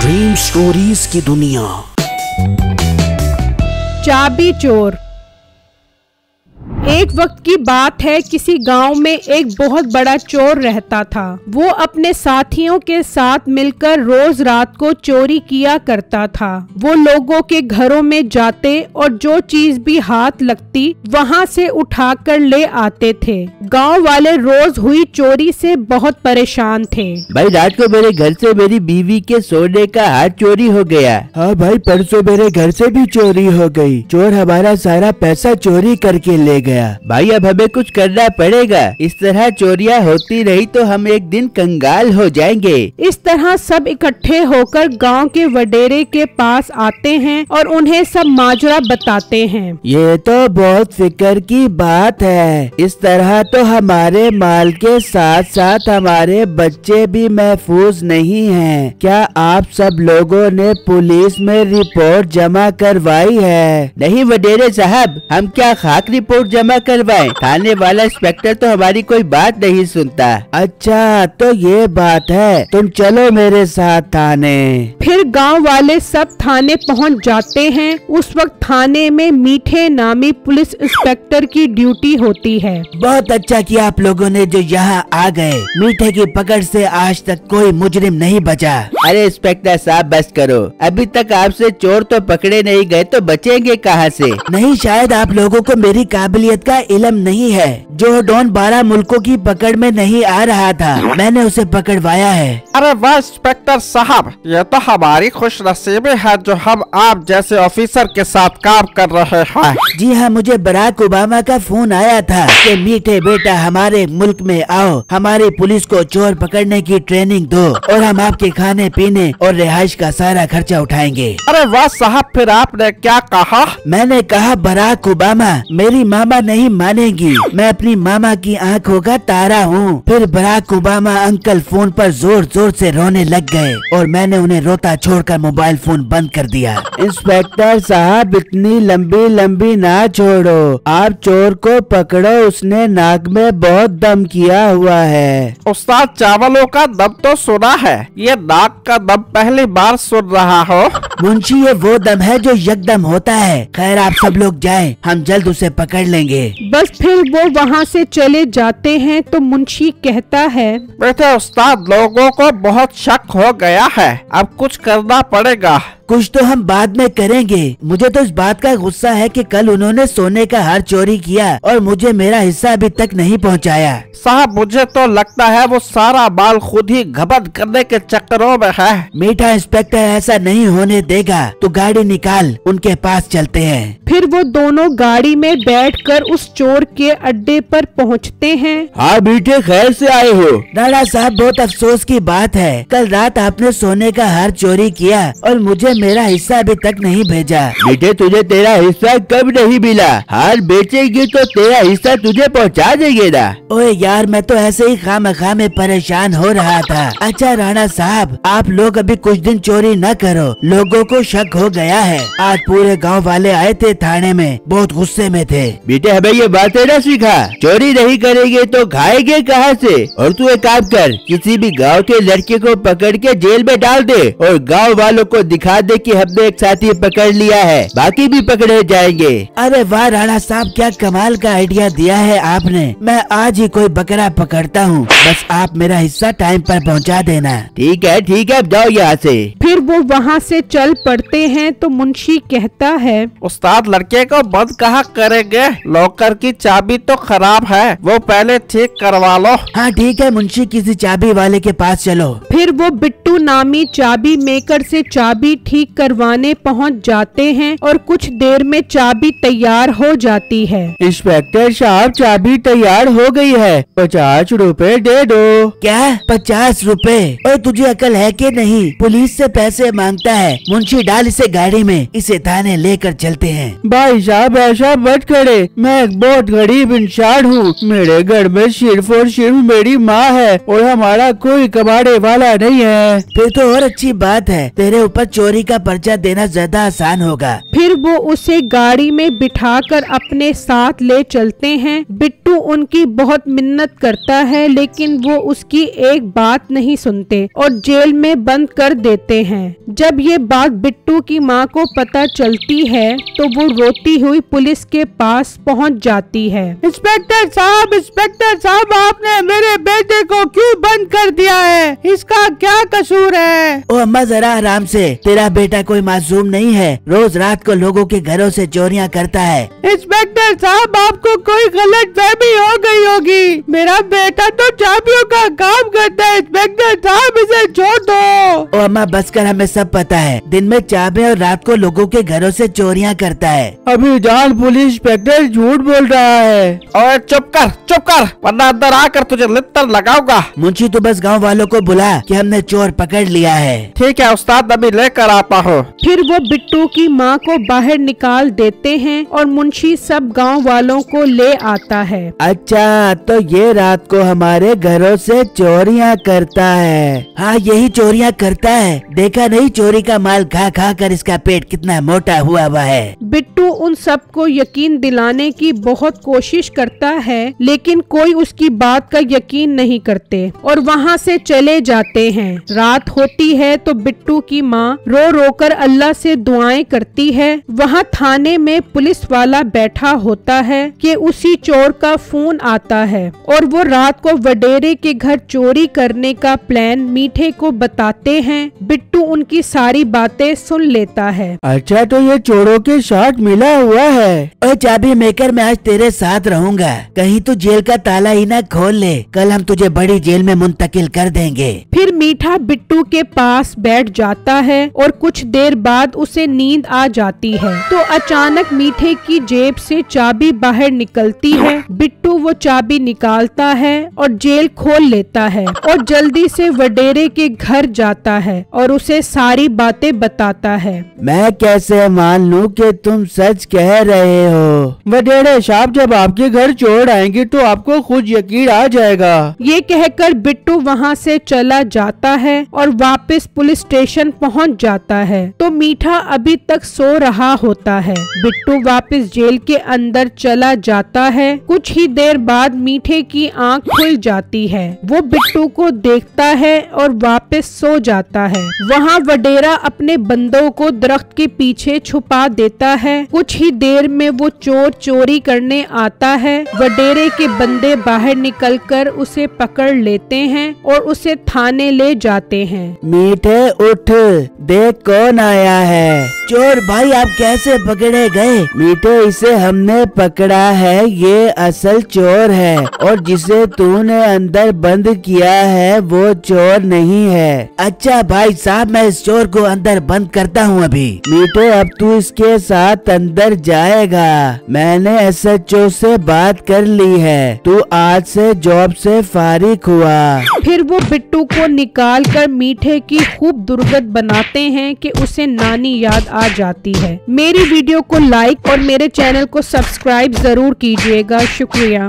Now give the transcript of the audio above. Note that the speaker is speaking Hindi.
ड्रीम स्टोरीज की दुनिया। चाबी चोर। एक वक्त की बात है, किसी गाँव में एक बहुत बड़ा चोर रहता था। वो अपने साथियों के साथ मिलकर रोज रात को चोरी किया करता था। वो लोगों के घरों में जाते और जो चीज़ भी हाथ लगती, वहाँ से उठाकर ले आते थे। गाँव वाले रोज हुई चोरी से बहुत परेशान थे। भाई रात को मेरे घर से मेरी बीवी के सोने का हाथ चोरी हो गया। हाँ भाई परसों मेरे घर से भी चोरी हो गई। चोर हमारा सारा पैसा चोरी करके ले गया। भाई अब हमें कुछ करना पड़ेगा। इस तरह चोरियाँ होती रही तो हम एक दिन कंगाल हो जाएँगे। इस तरह सब इकट्ठे होकर गाँव के वडेरे के पास आते हैं और उन्हें सब माजरा बताते हैं। ये तो बहुत फ़िक्र की बात है। इस तरह तो हमारे माल के साथ साथ हमारे बच्चे भी महफूज नहीं हैं। क्या आप सब लोगों ने पुलिस में रिपोर्ट जमा करवाई है? नहीं वडेरे साहब हम क्या खाक रिपोर्ट जमा करवाएँ? थाने वाला इंस्पेक्टर तो हमारी कोई बात नहीं सुनता। अच्छा तो ये बात है। तुम चलो मेरे साथ थाने। फिर गाँव वाले सब थाने पहुँच जाते हैं। उस वक्त थाने में मीठे नामी पुलिस इंस्पेक्टर की ड्यूटी होती है। बहुत अच्छा किया आप लोगों ने जो यहाँ आ गए मीठे की पकड़ से आज तक कोई मुजरिम नहीं बचा। अरे इंस्पेक्टर साहब बस करो। अभी तक आपसे चोर तो पकड़े नहीं गए तो बचेंगे कहाँ से? नहीं शायद आप लोगों को मेरी काबिलियत का इलम नहीं है जो डॉन बारह मुल्कों की पकड़ में नहीं आ रहा था। मैंने उसे पकड़वाया है। अरे वाह इंस्पेक्टर साहब ये तो हमारी खुश नसीबी है जो हम आप जैसे ऑफिसर के साथ काम कर रहे हैं। जी हाँ मुझे बराक ओबामा का फ़ोन आया था कि मीठे बेटा हमारे मुल्क में आओ। हमारी पुलिस को चोर पकड़ने की ट्रेनिंग दो और हम आपके खाने पीने और रिहाइश का सारा खर्चा उठाएँगे। अरे वाह साहब फिर आपने क्या कहा? मैंने कहा बराक ओबामा मेरी मामा नहीं मानेगी। मैं अपनी मामा की आँखों का तारा हूँ। फिर बराक ओबामा अंकल फ़ोन पर ज़ोर ज़ोर से रोने लग गए और मैंने उन्हें रोता छोड़कर मोबाइल फ़ोन बंद कर दिया। इंस्पेक्टर साहब इतनी लंबी लंबी ना छोड़ो। आप चोर को पकड़ो उसने नाक में बहुत दम किया हुआ है। उस्ताद चावलों का दम तो सुना है। ये नाक का दम पहली बार सुन रहा हो। मुंशी ये वो दम है जो यकदम होता है। खैर आप सब लोग जाएँ हम जल्द उसे पकड़ लेंगे। बस फिर वो वहाँ से चले जाते हैं तो मुंशी कहता है बेटे उस्ताद लोगों को बहुत शक हो गया है। अब कुछ करना पड़ेगा। कुछ तो हम बाद में करेंगे। मुझे तो इस बात का गुस्सा है कि कल उन्होंने सोने का हार चोरी किया और मुझे मेरा हिस्सा अभी तक नहीं पहुँचाया। साहब मुझे तो लगता है वो सारा बाल खुद ही घबत करने के चक्करों में है। मीठा इंस्पेक्टर ऐसा नहीं होने देगा। तो गाड़ी निकाल उनके पास चलते हैं। फिर वो दोनों गाड़ी में बैठकर उस चोर के अड्डे पर पहुँचते हैं। हाँ मीठे खैर से आए हो। राणा साहब बहुत अफसोस की बात है। कल रात आपने सोने का हार चोरी किया और मुझे मेरा हिस्सा अभी तक नहीं भेजा। बेटे तुझे तेरा हिस्सा कब नहीं मिला? हार बेचेगी तो तेरा हिस्सा तुझे पहुँचा देंगे ना ओए यार मैं तो ऐसे ही खाम खा में परेशान हो रहा था। अच्छा राणा साहब आप लोग अभी कुछ दिन चोरी न करो। लोगों को शक हो गया है। आज पूरे गाँव वाले आए थे थाने में। बहुत गुस्से में थे। बेटे हमें ये बातें न सीखा। चोरी नहीं करेंगे तो खाएँगे कहाँ से? और तू एक काम कर किसी भी गाँव के लड़के को पकड़ के जेल में डाल दे और गाँव वालों को दिखा दे कि हमने एक साथी पकड़ लिया है। बाकी भी पकड़े जाएँगे। अरे वाह राणा साहब क्या कमाल का आइडिया दिया है आपने। मैं आज ही कोई बकरा पकड़ता हूँ। बस आप मेरा हिस्सा टाइम पर पहुँचा देना। ठीक है ठीक है जाओ यहाँ से। फिर वो वहाँ से चल पड़ते हैं तो मुंशी कहता है उस्ताद लड़के को बंद कहा करेंगे? लॉकर की चाबी तो खराब है वो पहले ठीक करवा लो। हाँ ठीक है मुंशी किसी चाबी वाले के पास चलो। फिर वो बिट्टू नामी चाबी मेकर से चाबी ठीक करवाने पहुँच जाते हैं और कुछ देर में चाबी तैयार हो जाती है। इंस्पेक्टर साहब चाबी तैयार हो गई है। पचास रुपए दे दो। क्या? पचास रुपए? और तुझे अकल है कि नहीं? पुलिस से पैसे माँगता है। मुंशी डाल इसे गाड़ी में। इसे थाने लेकर चलते हैं। भाई साहब ऐसा मत करे। मैं एक बहुत गरीब इंसान हूँ। मेरे घर में सिर्फ़ और सिर्फ़ मेरी माँ है और हमारा कोई कमाने वाला नहीं है। फिर तो और अच्छी बात है। तेरे ऊपर चोरी का पर्चा देना ज़्यादा आसान होगा। फिर वो उसे गाड़ी में बिठाकर अपने साथ ले चलते हैं। बिट्टू उनकी बहुत मिन्नत करता है लेकिन वो उसकी एक बात नहीं सुनते और जेल में बंद कर देते हैं। जब ये बात बिट्टू की माँ को पता चलती है तो वो रोती हुई पुलिस के पास पहुँच जाती है। इंस्पेक्टर साहब इंस्पेक्टर साहब आपने मेरे बेटे को क्यों बंद कर दिया है? इसका क्या कसूर है? ओ अम्मा जरा आराम से। तेरा बेटा कोई मासूम नहीं है। रोज रात को लोगों के घरों से चोरियाँ करता है। इंस्पेक्टर साहब आपको कोई गलत फहमी हो गई होगी। मेरा बेटा तो चाबियों का काम करता है। इंस्पेक्टर साहब इसे छोड़ दो। ओ अम्मा बस कर हमें सब पता है। दिन में चाबे और रात को लोगों के घरों से चोरियाँ करता है। अभी जान पुलिस इंस्पेक्टर झूठ बोल रहा है। और चुप कर चुप कर। वरना अंदर आकर तुझे लित्तर लगाऊँगा। मुंशी तो बस गाँव वालों को बुला कि हमने चोर पकड़ लिया है। ठीक है उस्ताद अभी लेकर आता हूँ। फिर वो बिट्टू की माँ को बाहर निकाल देते हैं और मुंशी सब गाँव वालों को ले आता है। अच्छा तो ये रात को हमारे घरों से चोरियाँ करता है। हाँ यही चोरियाँ करता है। देखा नहीं चोरी का माल खा खा कर इसका पेट कितना मोटा हुआ हुआ है। बिट्टू उन सबको यकीन दिलाने की बहुत कोशिश करता है लेकिन कोई उसकी बात का यकीन नहीं करते और वहाँ से चले जाते हैं। रात होती है तो बिट्टू की माँ रो रो कर अल्लाह से दुआएँ करती है। वहाँ थाने में पुलिस वाला बैठा होता है कि उसी चोर का फ़ोन आता है और वो रात को वडेरे के घर चोरी करने का प्लान मीठे को बताते हैं। बिट्टू उनकी सारी बातें सुन लेता है। अच्छा तो ये चोरों के साथ मिला हुआ है। ओ चाबी मेकर मैं आज तेरे साथ रहूँगा। कहीं तू जेल का ताला ही ना खोल ले। कल हम तुझे बड़ी जेल में मुंतकिल कर देंगे। फिर मीठा बिट्टू के पास बैठ जाता है और कुछ देर बाद उसे नींद आ जाती है। तो अचानक मीठे की जेब से चाबी बाहर निकलती है। बिट्टू वो चाबी निकालता है और जेल खोल लेता है और जल्दी से वडेरे के घर जाता है और उसे सारी बातें बताता है। मैं कैसे मान लूँ कि तुम सच कह रहे हो? वडेरे साहब जब आपके घर चोर आएँगे तो आपको खुद यकीन आ जाएगा। ये कहकर बिट्टू वहाँ से चला जाता है और वापस पुलिस स्टेशन पहुँच जाता है। तो मीठा अभी तक सो रहा होता है। बिट्टू वापस जेल के अंदर चला जाता है। कुछ ही देर बाद मीठे की आँख खुल जाती है। वो बिट्टू को देखता है और वापस सो जाता है। वहाँ वडेरा अपने बंदों को दरख्त के पीछे छुपा देता है। कुछ ही देर में वो चोर चोरी करने आता है। वडेरे के बंदे बाहर निकलकर उसे पकड़ लेते हैं और उसे थाने ले जाते हैं। मीठे उठ देख कौन आया है। चोर भाई आप कैसे पकड़े गए? मीठे इसे हमने पकड़ा है ये असल चोर है। और जिसे तूने अंदर बंद किया है वो चोर नहीं है। अच्छा भाई साहब मैं इस चोर को अंदर बंद करता हूँ अभी। मीठे अब तू इसके साथ अंदर जाएगा। मैंने एस एच ओ से बात कर ली है। तू आज से जॉब से फारिग हुआ। फिर वो बिट्टू को निकाल कर मीठे की खूब दुर्गत बनाते हैं कि उसे नानी याद आ जाती है। मेरी वीडियो को लाइक और मेरे चैनल को सब्सक्राइब ज़रूर कीजिएगा। शुक्रिया।